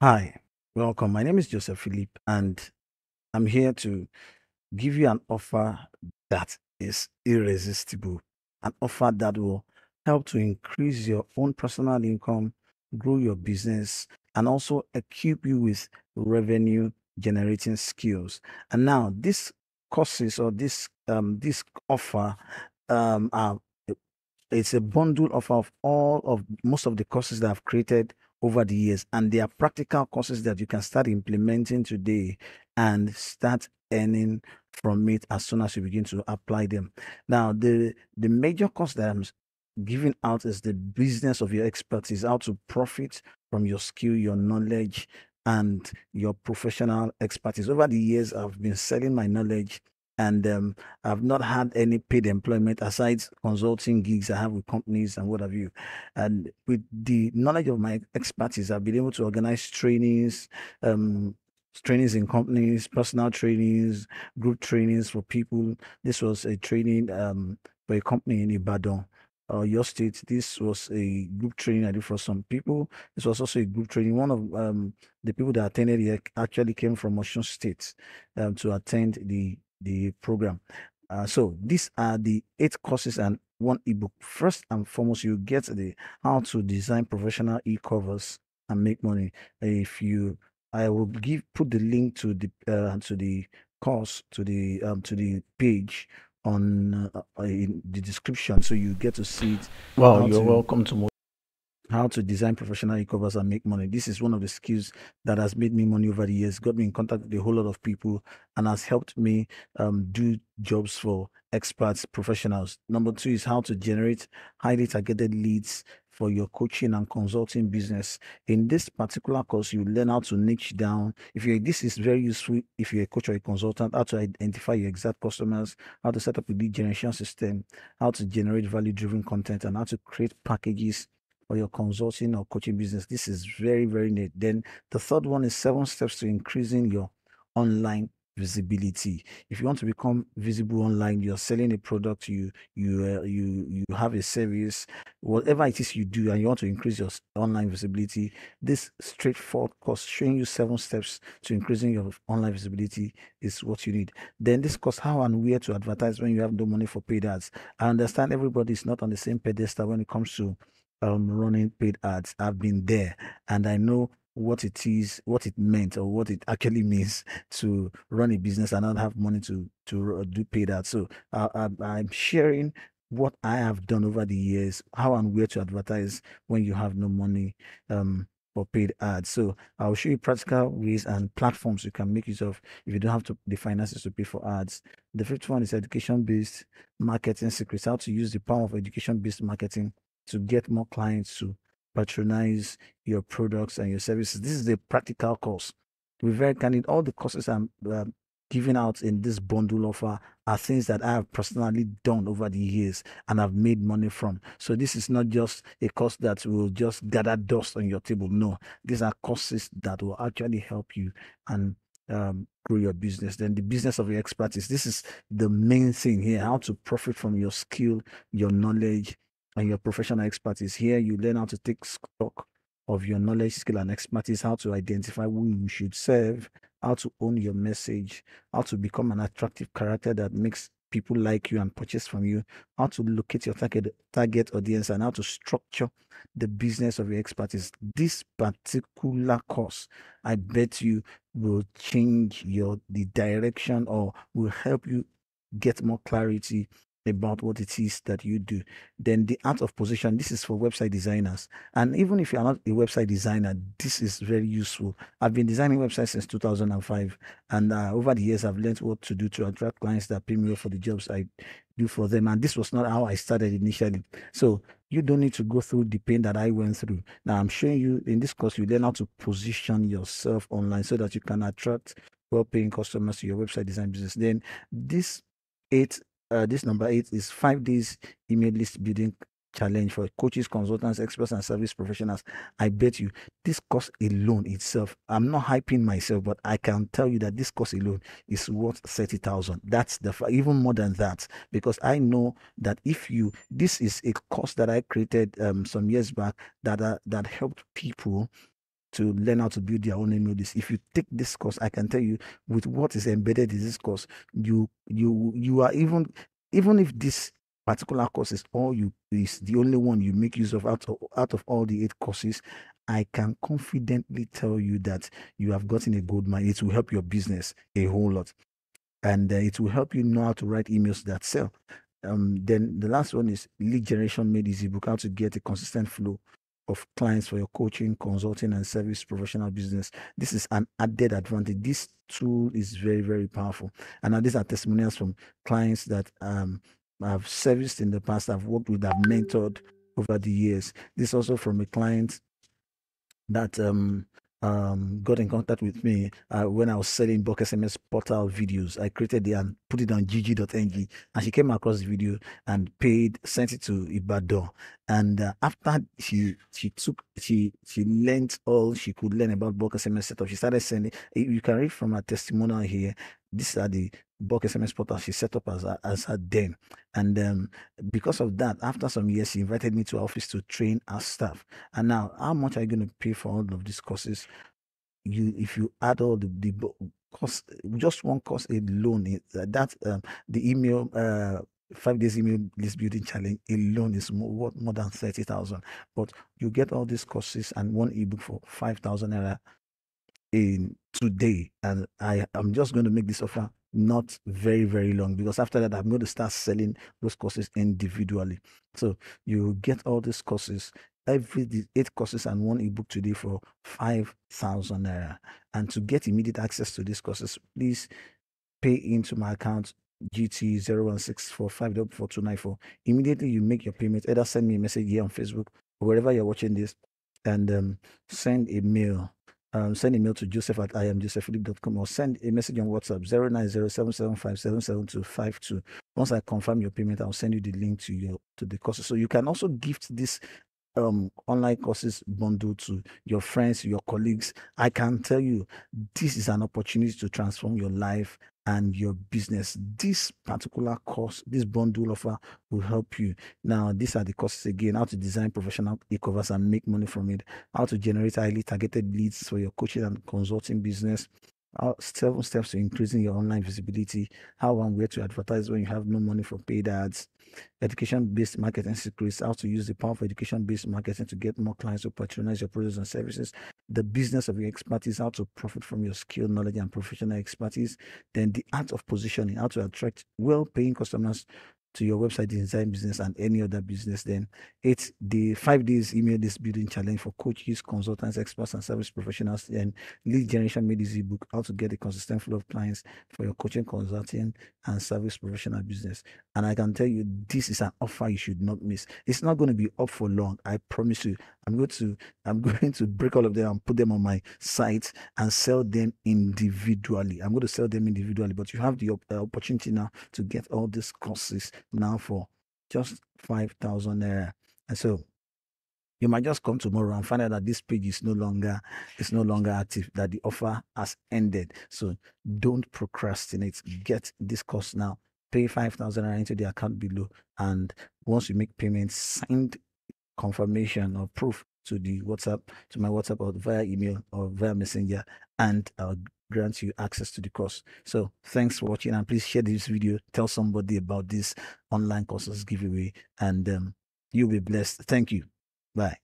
Hi, welcome. My name is Joseph Philip, and I'm here to give you an offer that is irresistible, an offer that will help to increase your own personal income, grow your business, and also equip you with revenue generating skills. And now, this courses or this um, this offer um, are it's a bundle offer of all of most of the courses that I've created over the years, and there are practical courses that you can start implementing today and start earning from it as soon as you begin to apply them. Now, the the major course that I'm giving out is the business of your expertise, how to profit from your skill, your knowledge, and your professional expertise. Over the years, I've been selling my knowledge and um, I've not had any paid employment aside consulting gigs I have with companies and what have you. And with the knowledge of my expertise, I've been able to organize trainings, um, trainings in companies, personal trainings, group trainings for people. This was a training um, for a company in Ibadan. Uh, Oyo State. This was a group training I did for some people. This was also a group training. One of um, the people that attended actually came from Osun State um, to attend the the program. Uh, so these are the eight courses and one ebook. First and foremost, you get the how to design professional e-covers and make money. If you, I will give put the link to the uh, to the course to the um, to the page on uh, in the description, so you get to see it. Well, you're to, welcome to how to design professional e-covers and make money. This is one of the skills that has made me money over the years, got me in contact with a whole lot of people, and has helped me um, do jobs for experts, professionals. Number two is how to generate highly targeted leads for your coaching and consulting business. In this particular course, you learn how to niche down. If you this is very useful if you're a coach or a consultant, how to identify your exact customers, how to set up a lead generation system, how to generate value-driven content, and how to create packages or your consulting or coaching business. This is very, very neat. Then the third one is seven steps to increasing your online visibility if you want to become visible online you're selling a product you you uh, you you have a service whatever it is you do and you want to increase your online visibility this straightforward course showing you seven steps to increasing your online visibility is what you need then this course how and where to advertise when you have no money for paid ads i understand everybody is not on the same pedestal when it comes to um, running paid ads. I've been there and I know what it is, what it meant, or what it actually means to run a business and not have money to to do paid ads. So uh, I'm sharing what I have done over the years, how and where to advertise when you have no money um, for paid ads. So I'll show you practical ways and platforms you can make use of if you don't have to the finances to pay for ads. The first one is education-based marketing secrets: how to use the power of education-based marketing to get more clients to patronize your products and your services. This is a practical course. To be very candid, all the courses I'm uh, giving out in this bundle offer are things that I have personally done over the years and I've made money from. So this is not just a course that will just gather dust on your table. No, these are courses that will actually help you and um, grow your business. Then the business of your expertise. This is the main thing here: how to profit from your skill, your knowledge, and your professional expertise. Here, you learn how to take stock of your knowledge, skill, and expertise, how to identify who you should serve, how to own your message, how to become an attractive character that makes people like you and purchase from you, how to locate your target target audience, and how to structure the business of your expertise. This particular course, I bet you, will change your the direction or will help you get more clarity about what it is that you do. Then the art of position, this is for website designers. And even if you're not a website designer, this is very useful. I've been designing websites since 2005. And uh, over the years, I've learned what to do to attract clients that pay me for the jobs I do for them. And this was not how I started initially. So you don't need to go through the pain that I went through. Now I'm showing you in this course, you learn how to position yourself online so that you can attract well-paying customers to your website design business. Then this eight uh, this number eight is five days email list building challenge for coaches, consultants, experts, and service professionals. I bet you this course alone itself, I'm not hyping myself, but I can tell you that this course alone is worth 30,000. That's the even more than that because I know that if you, this is a course that I created um, some years back that uh, that helped people to learn how to build their own email list. If you take this course, I can tell you with what is embedded in this course, you you you are even even if this particular course is all you is the only one you make use of out of out of all the eight courses, I can confidently tell you that you have gotten a gold mine. It will help your business a whole lot, and uh, it will help you know how to write emails that sell. Um, then the last one is lead generation made easy book how to get a consistent flow of clients for your coaching, consulting, and service professional business. This is an added advantage. This tool is very, very powerful. And now these are testimonials from clients that um, I've serviced in the past, I've worked with, I've mentored over the years. This also from a client that um, um, got in contact with me uh, when I was selling Bulk SMS portal videos. I created it and put it on gg.ng, and she came across the video and paid, sent it to Ibadan. And uh, after she she took she she learned all she could learn about Bulk SMS setup, she started sending. You can read from her testimonial here. These are the Bulk SMS portal she set up as a, as her den. And um, because of that, after some years, she invited me to her office to train our staff. And now, how much are you going to pay for all of these courses? You, if you add all the, the cost, just one course alone, that um, the email. Uh, five days email list building challenge alone is more, more than 30,000. But you get all these courses and one ebook for 5,000 naira in today. And I am just going to make this offer not very very long because after that i'm going to start selling those courses individually. So you get all these courses every eight courses and one ebook today for 5000 naira. And to get immediate access to these courses please pay into my account gt 016454294 immediately you make your payment either send me a message here on facebook or wherever you're watching this and um, send a mail um, send email to joseph at iamjosephphilip.com or send a message on WhatsApp 09077577252. Once I confirm your payment, I'll send you the link to your to the course. So you can also gift this um, online courses bundle to your friends, your colleagues. I can tell you this is an opportunity to transform your life and your business. This particular course, this bundle offer will help you. Now, these are the courses again how to design professional e covers and make money from it, how to generate highly targeted leads for your coaching and consulting business, seven steps to increasing your online visibility, how and where to advertise when you have no money for paid ads, education based marketing secrets, how to use the power of education based marketing to get more clients to patronize your products and services, the business of your expertise, how to profit from your skill, knowledge, and professional expertise, then the art of positioning, how to attract well paying customers to your website design business and any other business, then it's the five days email list building challenge for coaches, consultants, experts, and service professionals. And lead generation made easy book how to get a consistent flow of clients for your coaching, consulting, and service professional business. And I can tell you, this is an offer you should not miss. It's not going to be up for long. I promise you. I'm going to I'm going to break all of them and put them on my site and sell them individually. I'm going to sell them individually, but you have the uh, opportunity now to get all these courses now for just 5,000 naira. And so you might just come tomorrow and find out that this page is no longer is no longer active, that the offer has ended. So don't procrastinate. Get this course now. Pay 5,000 naira into the account below. And once you make payments, signed confirmation or proof to the WhatsApp, to my WhatsApp or via email or via messenger, and I'll grant you access to the course. So thanks for watching and please share this video. Tell somebody about this online courses giveaway and um, you'll be blessed. Thank you. Bye.